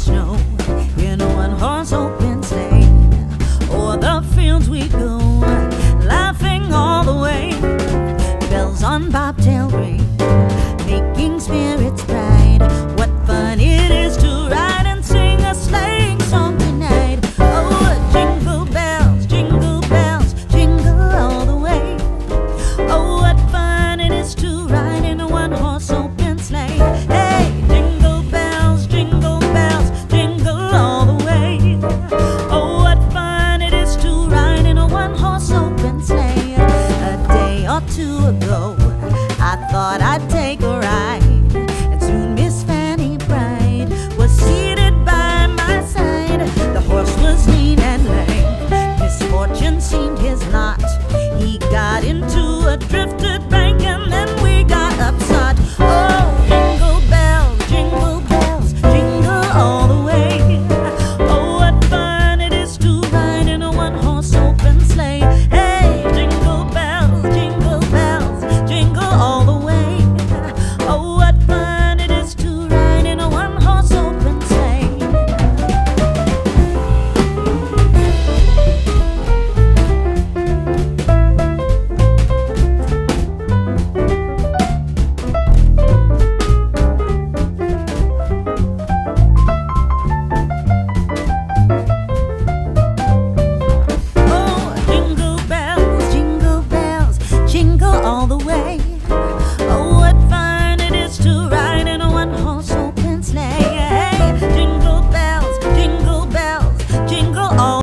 snow in one horse open sleigh. Oh, O'er the fields we go, laughing all the way. Bells on bobtail. or two ago. I thought I'd take a ride.